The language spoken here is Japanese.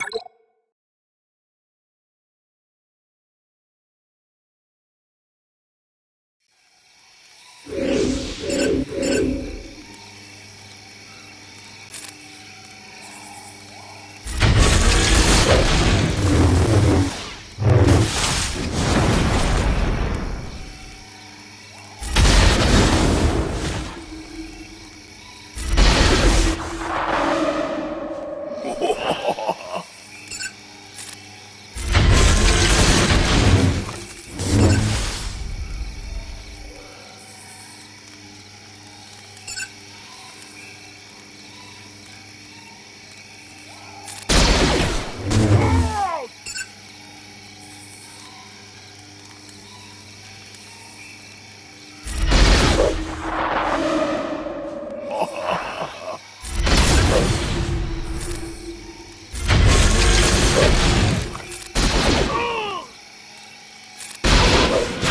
you Chicago.